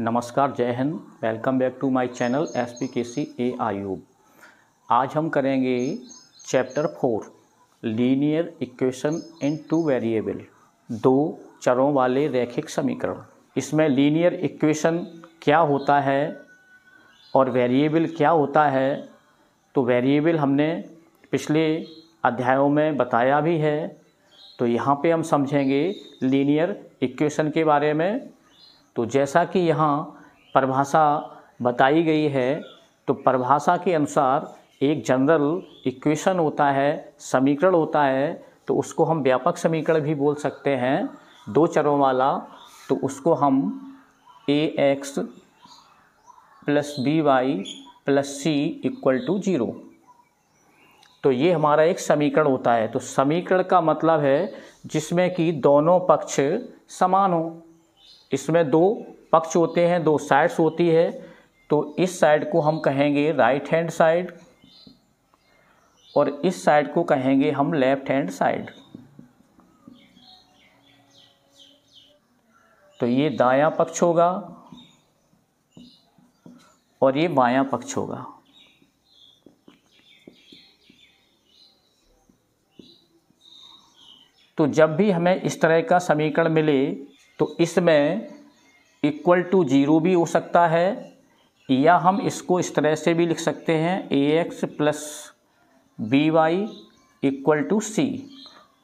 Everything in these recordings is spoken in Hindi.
नमस्कार, जय Hind. Welcome back to my channel S P K C A Ayub आज हम करेंगे chapter four linear equation in two variable दो चरों वाले रैखिक समीकरण। इसमें लीनियर इक्वेशन क्या होता है और वेरिएबल क्या होता है? तो वेरिएबल हमने पिछले अध्यायों में बताया भी है। तो यहाँ पे हम समझेंगे लीनियर इक्वेशन के बारे में। तो जैसा कि यहाँ परिभाषा बताई गई है तो परिभाषा के अनुसार एक जनरल इक्वेशन होता है, समीकरण होता है तो उसको हम व्यापक समीकरण भी बोल सकते हैं, दो चरों वाला तो उसको हम a x plus b y plus c equal to zero तो ये हमारा एक समीकरण होता है तो समीकरण का मतलब है जिसमें कि दोनों पक्ष समान हो। इसमें दो पक्ष होते हैं, दो साइड्स होती है तो इस साइड को हम कहेंगे राइट हैंड साइड और इस साइड को कहेंगे हम लेफ़्ट हैंड साइड तो ये दायां पक्ष होगा और ये बायां पक्ष होगा। तो जब भी हमें इस तरह का समीकरण मिले तो इसमें इक्वल टू ज़ीरो भी हो सकता है, या हम इसको इस तरह से भी लिख सकते हैं a x plus b y equal to c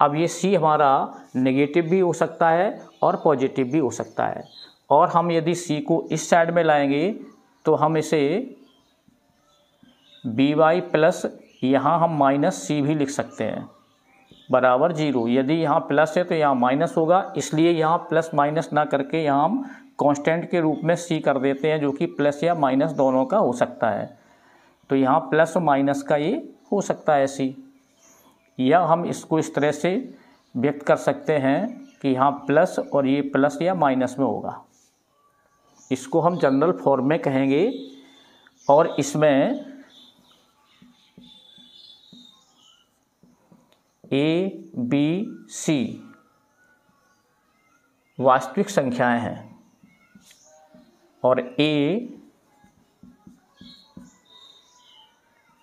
अब ये सी हमारा नेगेटिव भी हो सकता है और पॉजिटिव भी हो सकता है। और हम यदि सी को इस साइड में लाएँगे तो हम इसे बी वाई प्लस यहाँ हम माइनस सी भी लिख सकते हैं। बराबर ज़ीरो। यदि यहाँ प्लस है तो यहाँ माइनस होगा, इसलिए यहाँ प्लस माइनस ना करके यहाँ हम कांस्टेंट के रूप में सी कर देते हैं, जो कि प्लस या माइनस दोनों का हो सकता है। तो यहाँ प्लस और माइनस का ये हो सकता है सी। या हम इसको इस तरह से व्यक्त कर सकते हैं कि यहाँ प्लस और ये प्लस या माइनस में होगा। इसको हम जनरल फॉर्म में कहेंगे और इसमें ए बी सी वास्तविक संख्याएँ हैं। और ए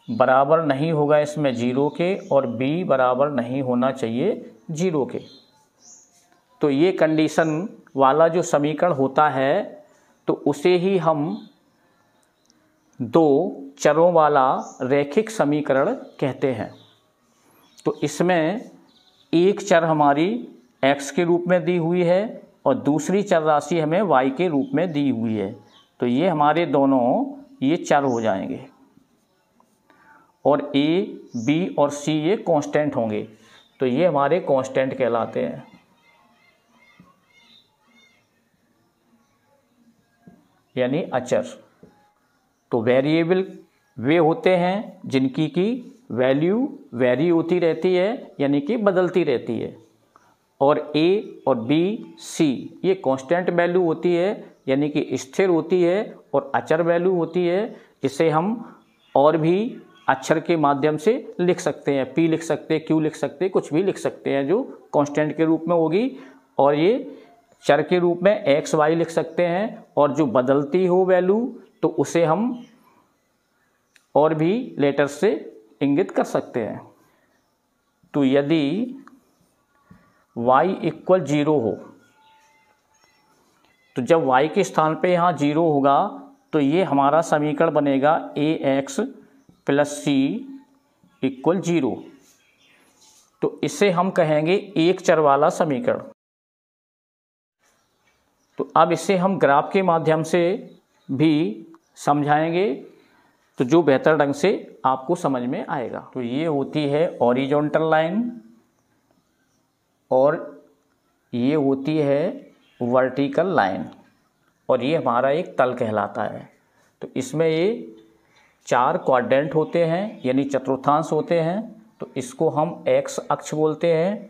बराबर नहीं होगा इसमें ज़ीरो के और बी बराबर नहीं होना चाहिए ज़ीरो के। तो ये कंडीशन वाला जो समीकरण होता है तो उसे ही हम दो चरों वाला रैखिक समीकरण कहते हैं। तो इसमें एक चर हमारी x के रूप में दी हुई है और दूसरी चर राशि हमें y के रूप में दी हुई है। तो ये हमारे दोनों ये चर हो जाएँगे। और a, b और c ये कांस्टेंट होंगे। तो ये हमारे कांस्टेंट कहलाते हैं। यानी अचर। तो वेरिएबल वे होते हैं जिनकी की वैल्यू वेरी होती रहती है, यानी कि बदलती रहती है। और ए और बी सी ये कांस्टेंट वैल्यू होती है, यानी कि स्थिर होती है और अचर वैल्यू होती है। इसे हम और भी अक्षर के माध्यम से लिख सकते हैं। पी लिख सकते हैं क्यू लिख सकते हैं, कुछ भी लिख सकते हैं जो कांस्टेंट के रूप में होगी। और ये चर के रूप में एक्स वाई लिख सकते हैं। और जो बदलती हो वैल्यू तो उसे हम और भी लेटर से इंगित कर सकते हैं। तो यदि y इक्वल ज़ीरो हो तो जब y के स्थान पे यहाँ ज़ीरो होगा तो ये हमारा समीकरण बनेगा a x plus c equal zero तो इसे हम कहेंगे एक चर वाला समीकरण। तो अब इसे हम ग्राफ के माध्यम से भी समझाएँगे। तो जो बेहतर ढंग से आपको समझ में आएगा। तो ये होती है ओरिजोनटल लाइन और ये होती है वर्टिकल लाइन और ये हमारा एक तल कहलाता है। तो इसमें ये चार क्वाड्रेंट होते हैं, यानी चतुर्थांश होते हैं। तो इसको हम एक्स अक्ष बोलते हैं,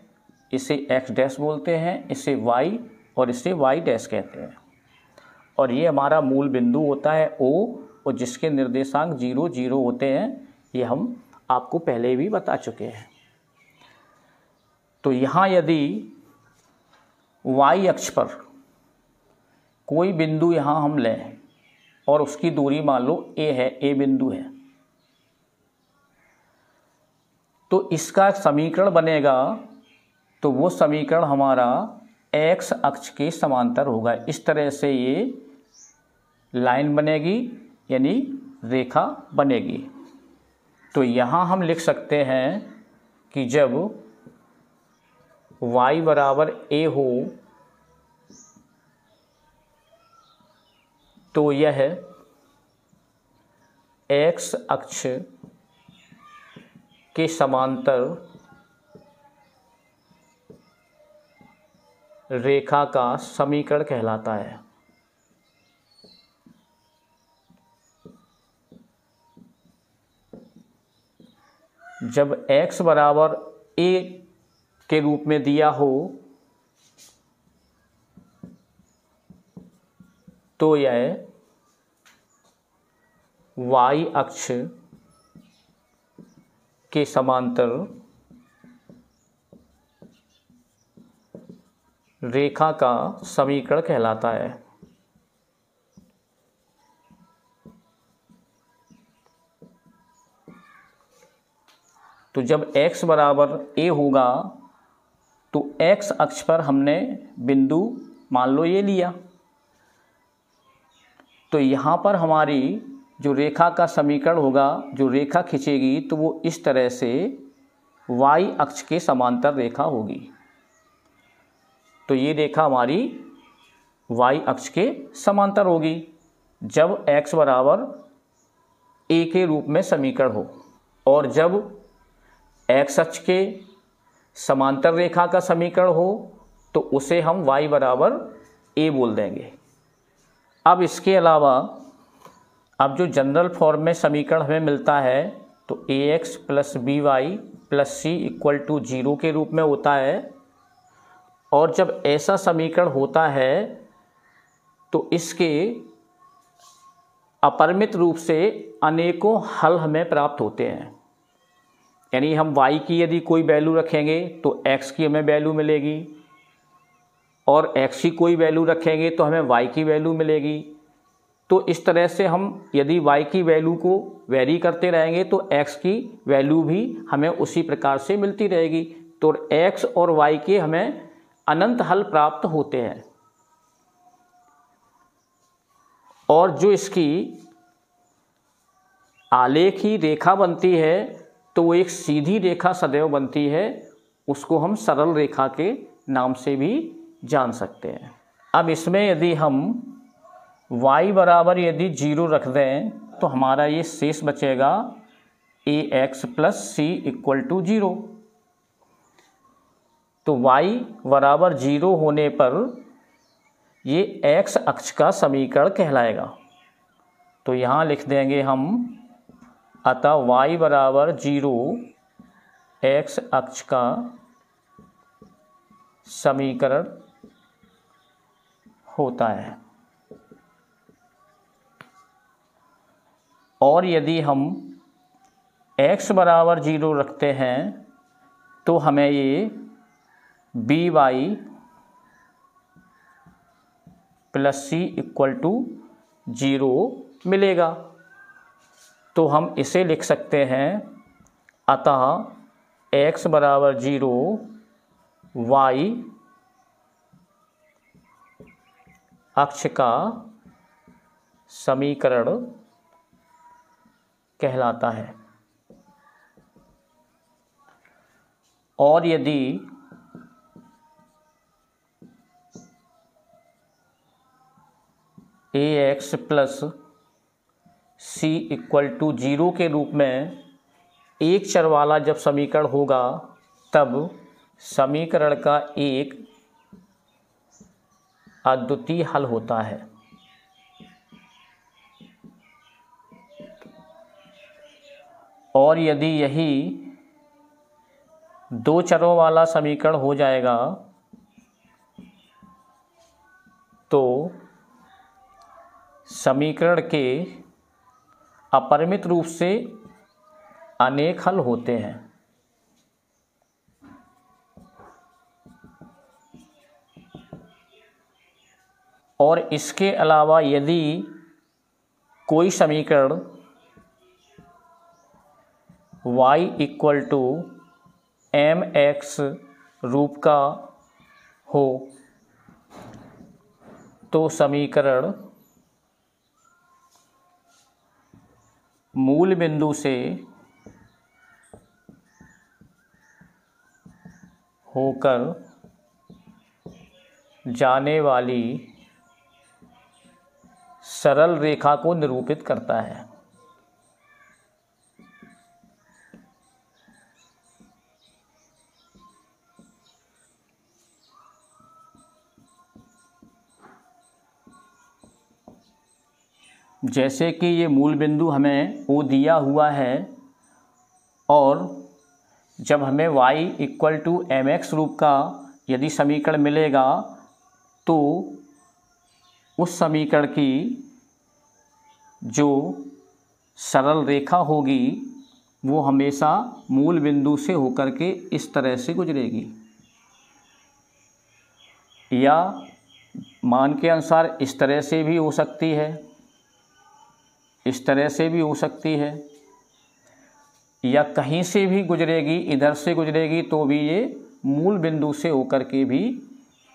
इसे एक्स डैश बोलते हैं, इसे वाई और इसे वाई डैश कहते हैं। और ये हमारा मूल बिंदु होता है ओ और जिसके निर्देशांक ज़ीरो ज़ीरो होते हैं, ये हम आपको पहले भी बता चुके हैं। तो यहाँ यदि y अक्ष पर कोई बिंदु यहाँ हम लें और उसकी दूरी मान लो ए है ए बिंदु है तो इसका समीकरण बनेगा तो वो समीकरण हमारा एक्स अक्ष के समांतर होगा। इस तरह से ये लाइन बनेगी यानी रेखा बनेगी। तो यहाँ हम लिख सकते हैं कि जब y बराबर a हो तो यह x अक्ष के समांतर रेखा का समीकरण कहलाता है। जब x बराबर a के रूप में दिया हो तो यह y अक्ष के समांतर रेखा का समीकरण कहलाता है। तो जब x बराबर a होगा तो x अक्ष पर हमने बिंदु मान लो ये लिया। तो यहाँ पर हमारी जो रेखा का समीकरण होगा, जो रेखा खींचेगी तो वो इस तरह से y अक्ष के समांतर रेखा होगी। तो ये रेखा हमारी y अक्ष के समांतर होगी, जब x बराबर a के रूप में समीकरण हो। और जब x अक्ष के समांतर रेखा का समीकरण हो तो उसे हम y बराबर ए बोल देंगे। अब इसके अलावा, अब जो जनरल फॉर्म में समीकरण हमें मिलता है तो a x plus b y plus c equal to zero के रूप में होता है। और जब ऐसा समीकरण होता है तो इसके अपरिमित रूप से अनेकों हल हमें प्राप्त होते हैं। यानी हम y की यदि कोई वैल्यू रखेंगे तो x की हमें वैल्यू मिलेगी। और x की कोई वैल्यू रखेंगे तो हमें y की वैल्यू मिलेगी। तो इस तरह से हम यदि y की वैल्यू को वेरी करते रहेंगे तो x की वैल्यू भी हमें उसी प्रकार से मिलती रहेगी। तो x और y के हमें अनंत हल प्राप्त होते हैं। और जो इसकी आलेखी रेखा बनती है तो वो एक सीधी रेखा सदैव बनती है, उसको हम सरल रेखा के नाम से भी जान सकते हैं। अब इसमें यदि हम y बराबर यदि ज़ीरो रख दें तो हमारा ये शेष बचेगा a x plus c equal to zero तो y बराबर ज़ीरो होने पर ये x अक्ष का समीकरण कहलाएगा। तो यहाँ लिख देंगे हम अतः y बराबर ज़ीरो x अक्ष का समीकरण होता है। और यदि हम x बराबर ज़ीरो रखते हैं तो हमें ये b y plus c equal to zero मिलेगा। तो हम इसे लिख सकते हैं, अतः x बराबर ज़ीरो वाई अक्ष का समीकरण कहलाता है। और यदि a x plus c equal to zero के रूप में एक चर वाला जब समीकरण होगा, तब समीकरण का एक अद्वितीय हल होता है। और यदि यही दो चरों वाला समीकरण हो जाएगा तो समीकरण के अपरिमित रूप से अनेक हल होते हैं। और इसके अलावा यदि कोई समीकरण y equal to m x रूप का हो तो समीकरण मूल बिंदु से होकर जाने वाली सरल रेखा को निरूपित करता है। जैसे कि ये मूल बिंदु हमें ओ दिया हुआ है और जब हमें y equal to m x रूप का यदि समीकरण मिलेगा तो उस समीकरण की जो सरल रेखा होगी, वो हमेशा मूल बिंदु से होकर के इस तरह से गुजरेगी। या मान के अनुसार इस तरह से भी हो सकती है। इस तरह से भी हो सकती है। या कहीं से भी गुजरेगी, इधर से गुजरेगी तो भी ये मूल बिंदु से होकर के भी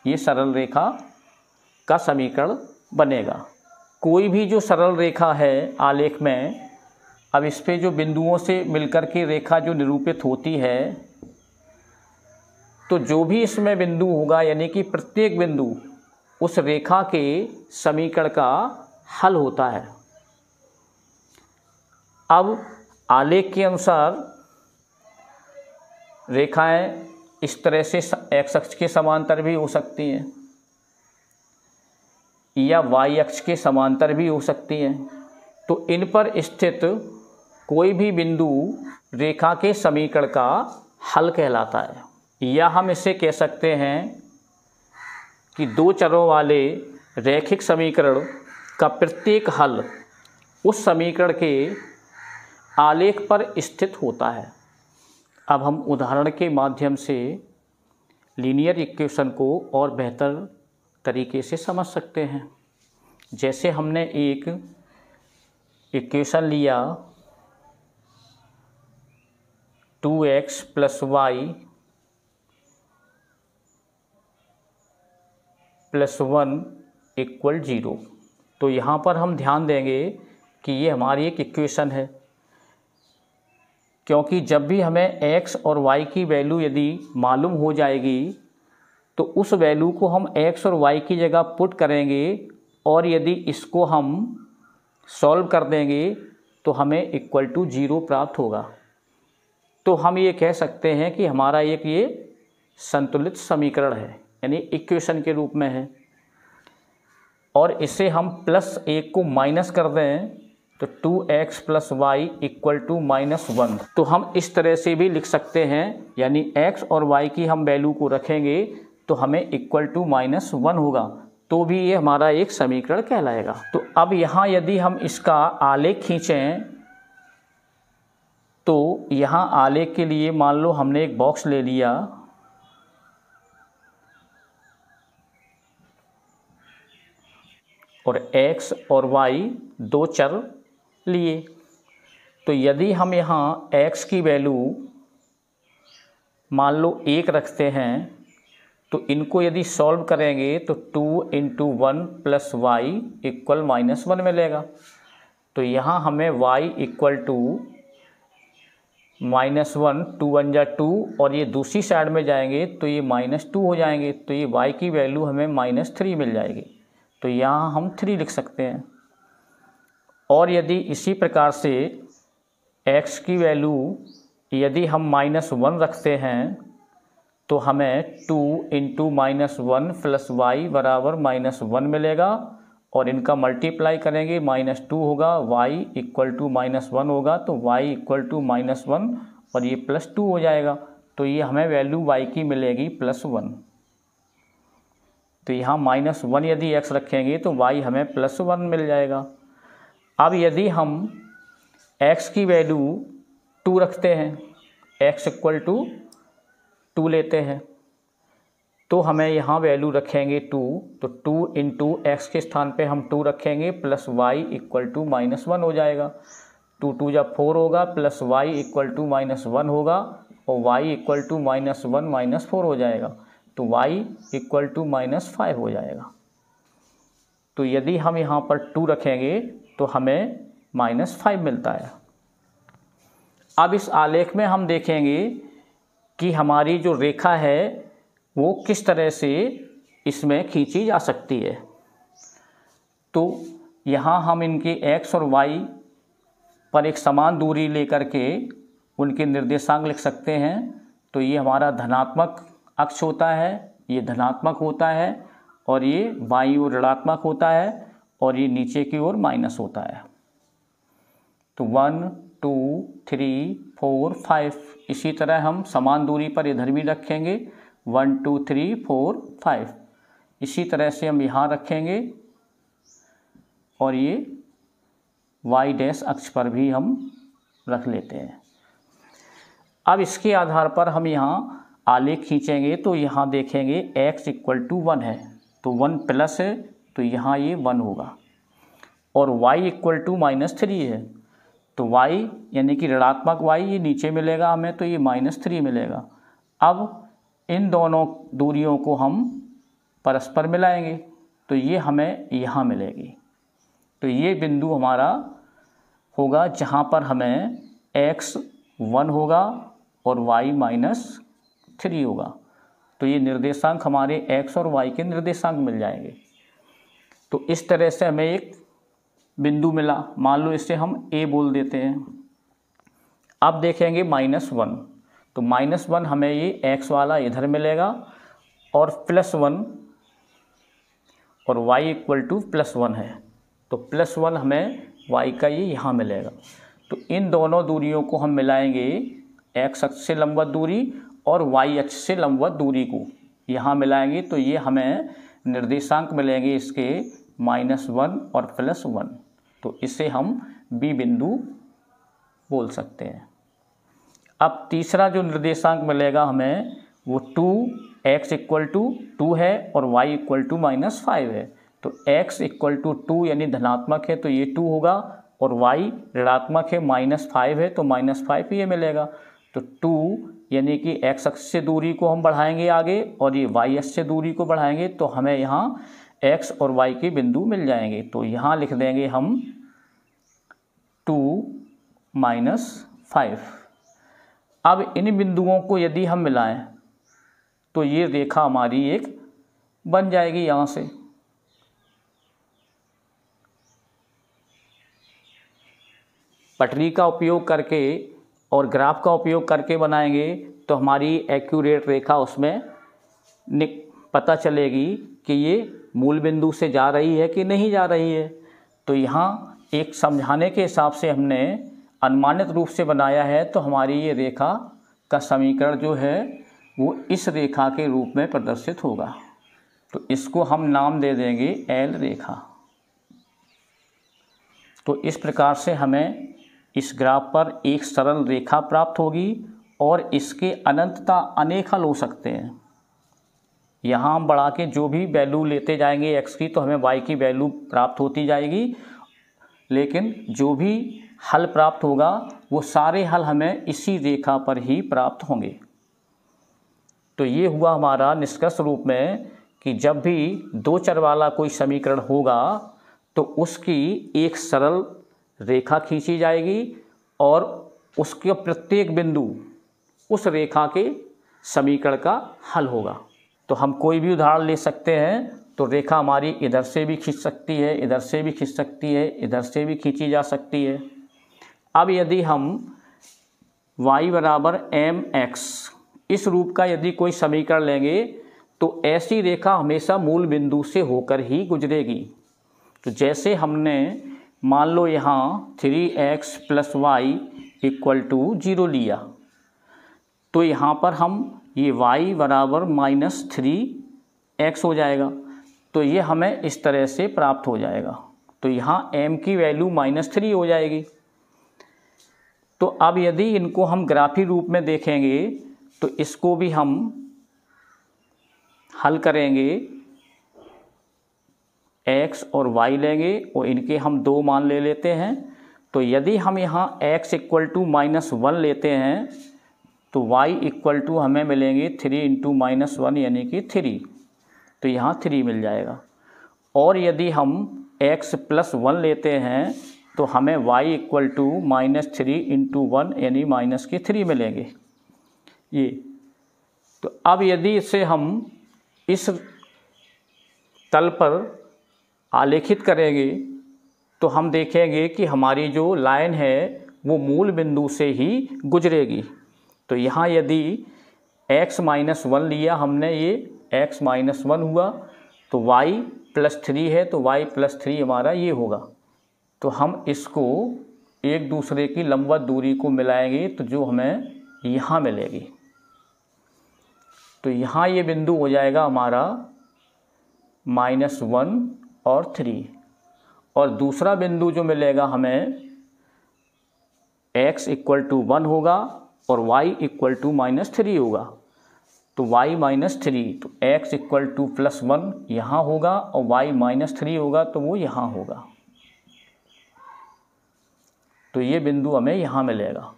ये सरल रेखा का समीकरण बनेगा। कोई भी जो सरल रेखा है आलेख में, अब इस पे जो बिंदुओं से मिलकर के रेखा जो निरूपित होती है तो जो भी इसमें बिंदु होगा, यानी कि प्रत्येक बिंदु उस रेखा के समीकरण का हल होता है। अब आलेख के अनुसार रेखाएँ इस तरह से एक्स अक्ष के समांतर भी हो सकती हैं। या वाई अक्ष के समांतर भी हो सकती हैं। तो इन पर स्थित कोई भी बिंदु रेखा के समीकरण का हल कहलाता है। या हम इसे कह सकते हैं कि दो चरों वाले रैखिक समीकरण का प्रत्येक हल उस समीकरण के आलेख पर स्थित होता है। अब हम उदाहरण के माध्यम से लीनियर इक्वेशन को और बेहतर तरीके से समझ सकते हैं। जैसे हमने एक इक्वेशन लिया two x plus y plus one equal zero तो यहाँ पर हम ध्यान देंगे कि ये हमारी एक इक्वेशन है। क्योंकि जब भी हमें x और y की वैल्यू यदि मालूम हो जाएगी तो उस वैल्यू को हम x और y की जगह पुट करेंगे और यदि इसको हम सॉल्व कर देंगे तो हमें इक्वल टू ज़ीरो प्राप्त होगा। तो हम ये कह सकते हैं कि हमारा एक ये संतुलित समीकरण है, यानी इक्वेशन के रूप में है। और इसे हम प्लस एक को माइनस कर दें तो two x plus y equal to minus one. तो हम इस तरह से भी लिख सकते हैं, यानी एक्स और वाई की हम वैल्यू को रखेंगे तो हमें इक्वल टू माइनस वन होगा। तो भी ये हमारा एक समीकरण कहलाएगा। तो अब यहाँ यदि हम इसका आलेख खींचें तो यहाँ आलेख के लिए मान लो हमने एक बॉक्स ले लिया। और x और y दो चर लिए। तो यदि हम यहाँ x की वैल्यू मान लो एक रखते हैं तो इनको यदि सॉल्व करेंगे तो two into one plus y equal minus one मिलेगा। तो यहाँ हमें y equal to minus one two one जा टू और ये दूसरी साइड में जाएँगे तो ये माइनस टू हो जाएँगे। तो ये y की वैल्यू हमें माइनस थ्री मिल जाएगी। तो यहाँ हम थ्री लिख सकते हैं। और यदि इसी प्रकार से x की वैल्यू यदि हम माइनस वन रखते हैं तो हमें two into minus one plus y बराबर माइनस वन मिलेगा और इनका मल्टीप्लाई करेंगे माइनस टू होगा y equal to minus one होगा तो y equal to minus one और ये प्लस टू हो जाएगा। तो ये हमें वैल्यू y की मिलेगी प्लस वन तो यहाँ माइनस वन यदि x रखेंगे तो y हमें प्लस वन मिल जाएगा। अब यदि हम x की वैल्यू टू रखते हैं, x इक्वल टू टू लेते हैं तो हमें यहाँ वैल्यू रखेंगे टू तो टू इन टू एक्स के स्थान पे हम टू रखेंगे plus y equal to minus one हो जाएगा। टू टू जब फोर होगा plus y equal to minus one होगा, और y equal to minus one minus four हो जाएगा तो y equal to minus five हो जाएगा। तो यदि हम यहाँ पर टू रखेंगे तो हमें माइनस फाइव मिलता है। अब इस आलेख में हम देखेंगे कि हमारी जो रेखा है, वो किस तरह से इसमें खींची जा सकती है। तो यहाँ हम इनके एक्स और वाई पर एक समान दूरी लेकर के उनके निर्देशांक लिख सकते हैं। तो ये हमारा धनात्मक अक्ष होता है, ये धनात्मक होता है, और ये बाई और ऋणात्मक होता है। और ये नीचे की ओर माइनस होता है। तो one, two, three, four, five, इसी तरह हम समान दूरी पर इधर भी रखेंगे। One, two, three, four, five, इसी तरह से हम यहाँ रखेंगे। और ये वाई डैश अक्ष पर भी हम रख लेते हैं। अब इसके आधार पर हम यहाँ आलेख खींचेंगे तो यहाँ देखेंगे x इक्वल टू वन है। तो वन प्लस है तो यहाँ ये वन होगा। और y equal to minus three है। तो y, यानी कि ऋणात्मक y, ये नीचे मिलेगा हमें तो ये माइनस थ्री मिलेगा। अब इन दोनों दूरियों को हम परस्पर मिलाएँगे तो ये हमें यहाँ मिलेगी। तो ये बिंदु हमारा होगा जहाँ पर हमें x वन होगा और y माइनस थ्री होगा। तो ये निर्देशांक हमारे x और y के निर्देशांक मिल जाएँगे। तो इस तरह से हमें एक बिंदु मिला। मान लो इसे हम ए बोल देते हैं। अब देखेंगे माइनस वन तो माइनस वन हमें ये एक्स वाला इधर मिलेगा और प्लस वन और y equal to plus one है। तो प्लस वन हमें वाई का ये यहाँ मिलेगा। तो इन दोनों दूरियों को हम मिलाएँगे एक्स अक्ष से लंबवत दूरी और वाई अक्ष से लंबवत दूरी को। यहाँ मिलाएँगे तो ये हमें निर्देशांक मिलेंगे इसके माइनस वन और प्लस वन। तो इसे हम बी बिंदु बोल सकते हैं। अब तीसरा जो निर्देशांक मिलेगा हमें, वो two x equal to two है और y equal to minus five है। तो एक्स इक्वल टू टू यानी धनात्मक है तो ये टू होगा और वाई ऋणात्मक है, माइनस फाइव है तो माइनस फाइव ये मिलेगा। तो टू यानी कि एक्स अक्ष से दूरी को हम बढ़ाएँगे आगे और ये वाई अक्ष से दूरी को बढ़ाएँगे तो हमें यहाँ एक्स और वाई के बिंदु मिल जाएँगे। तो यहाँ लिख देंगे हम टू माइनस फाइव। अब इन बिंदुओं को यदि हम मिलाएँ तो ये रेखा हमारी एक बन जाएगी यहाँ से। पटरी का उपयोग करके और ग्राफ का उपयोग करके बनाएँगे तो हमारी एक्यूरेट रेखा उसमें निक, पता चलेगी कि ये मूल बिंदु से जा रही है कि नहीं जा रही है। तो यहाँ एक समझाने के हिसाब से हमने अनुमानित रूप से बनाया है तो हमारी ये रेखा का समीकरण जो है, वो इस रेखा के रूप में प्रदर्शित होगा। तो इसको हम नाम दे देंगे एल रेखा। तो इस प्रकार से हमें इस ग्राफ पर एक सरल रेखा प्राप्त होगी और इसके अनंतता अनेक हल हो सकते हैं। यहाँ हम बढ़ा के जो भी वैल्यू लेते जाएँगे एक्स की तो हमें वाई की वैल्यू प्राप्त होती जाएगी। लेकिन जो भी हल प्राप्त होगा, वो सारे हल हमें इसी रेखा पर ही प्राप्त होंगे। तो ये हुआ हमारा निष्कर्ष रूप में कि जब भी दो चर वाला कोई समीकरण होगा तो उसकी एक सरल रेखा खींची जाएगी और उसके प्रत्येक बिंदु उस रेखा के समीकरण का हल होगा। तो हम कोई भी उदाहरण ले सकते हैं तो रेखा हमारी इधर से भी खींच सकती है, इधर से भी खींच सकती है, इधर से भी खींची जा सकती है। अब यदि हम y बराबर एम एक्स इस रूप का यदि कोई समीकरण लेंगे तो ऐसी रेखा हमेशा मूल बिंदु से होकर ही गुजरेगी। तो जैसे हमने मान लो यहाँ three x plus y equal to zero लिया। तो यहाँ पर हम ये y बराबर माइनस थ्री एक्स हो जाएगा। तो ये हमें इस तरह से प्राप्त हो जाएगा। तो यहाँ m की वैल्यू माइनस थ्री हो जाएगी। तो अब यदि इनको हम ग्राफी रूप में देखेंगे तो इसको भी हम हल करेंगे। X और y लेंगे और इनके हम दो मान ले लेते हैं। तो यदि हम यहाँ x equal to minus one लेते हैं तो y इक्वल टू हमें मिलेंगे थ्री इंटू माइनस वन यानी कि थ्री तो यहाँ थ्री मिल जाएगा। और यदि हम x प्लस वन लेते हैं तो हमें y equal to minus three into one यानी माइनस के थ्री मिलेंगे। ये। तो अब यदि इसे हम इस तल पर आलेखित करेंगे तो हम देखेंगे कि हमारी जो लाइन है, वो मूल बिंदु से ही गुजरेगी। तो यहाँ यदि x माइनस वन लिया हमने ये, x माइनस वन हुआ तो y प्लस थ्री है तो y प्लस थ्री हमारा ये होगा। तो हम इसको एक दूसरे की लंबवत दूरी को मिलाएँगे तो जो हमें यहाँ मिलेगी। तो यहाँ ये बिंदु हो जाएगा हमारा माइनस वन और थ्री। और दूसरा बिंदु जो मिलेगा हमें, x इक्वल टू वन होगा और y equal to minus three होगा। तो y माइनस थ्री तो x equal to plus one यहाँ होगा और y माइनस थ्री होगा तो वो यहाँ होगा। तो ये बिंदु हमें यहाँ मिलेगा।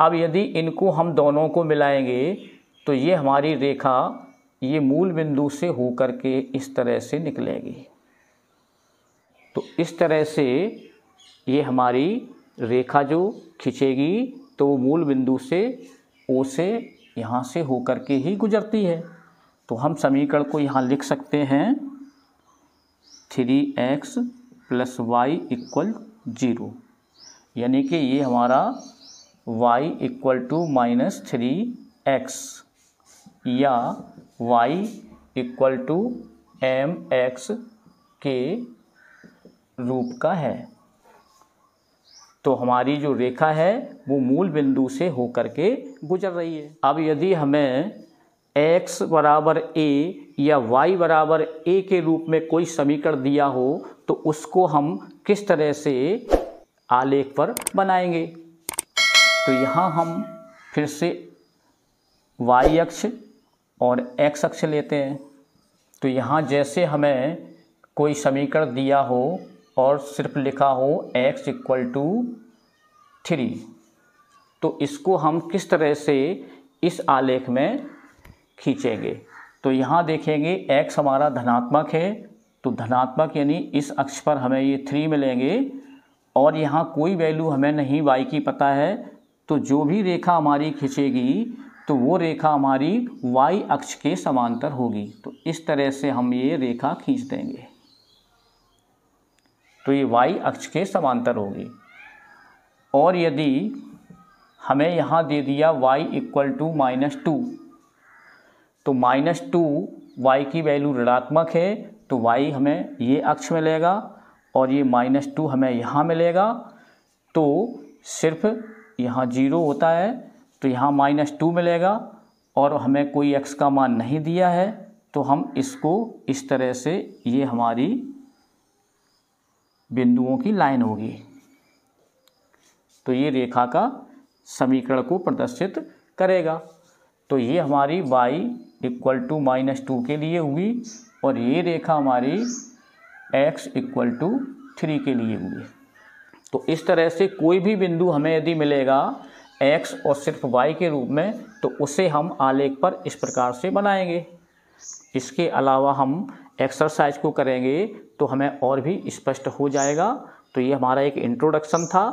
अब यदि इनको हम दोनों को मिलाएँगे तो ये हमारी रेखा ये मूल बिंदु से होकर के इस तरह से निकलेगी। तो इस तरह से ये हमारी रेखा जो खिंचेगी तो वो मूल बिंदु से, ओ से, यहाँ से होकर के ही गुजरती है। तो हम समीकरण को यहाँ लिख सकते हैं। Three x plus y equal zero. यानी कि ये हमारा y equal to minus three x या y equal to m x के रूप का है। तो हमारी जो रेखा है, वो मूल बिंदु से होकर के गुजर रही है। अब यदि हमें x बराबर a या y बराबर a के रूप में कोई समीकरण दिया हो तो उसको हम किस तरह से आलेख पर बनाएँगे? तो यहाँ हम फिर से y अक्ष और x अक्ष लेते हैं। तो यहाँ जैसे हमें कोई समीकरण दिया हो और सिर्फ़ लिखा हो x इक्वल टू थ्री। तो इसको हम किस तरह से इस आलेख में खींचेंगे? तो यहाँ देखेंगे x हमारा धनात्मक है तो धनात्मक यानी इस अक्ष पर हमें ये थ्री मिलेंगे और यहाँ कोई वैल्यू हमें नहीं, y की पता है। तो जो भी रेखा हमारी खींचेगी तो वो रेखा हमारी y अक्ष के समांतर होगी। तो इस तरह से हम ये रेखा खींच देंगे। तो ये y अक्ष के समांतर होगी। और यदि हमें यहाँ दे दिया y equal to minus two तो माइनस टू वाई की वैल्यू ऋणात्मक है तो y हमें ये अक्ष मिलेगा और ये माइनस टू हमें यहाँ मिलेगा। तो सिर्फ़ यहाँ ज़ीरो होता है तो यहाँ माइनस टू मिलेगा और हमें कोई x का मान नहीं दिया है तो हम इसको इस तरह से ये हमारी बिंदुओं की लाइन होगी। तो ये रेखा का समीकरण को प्रदर्शित करेगा। तो ये हमारी y equal to minus two के लिए हुई और ये रेखा हमारी x इक्वल टू थ्री के लिए हुई। तो इस तरह से कोई भी बिंदु हमें यदि मिलेगा x और सिर्फ़ y के रूप में तो उसे हम आलेख पर इस प्रकार से बनाएँगे। इसके अलावा हम एक्सरसाइज को करेंगे तो हमें और भी स्पष्ट हो जाएगा। तो ये हमारा एक इंट्रोडक्शन था।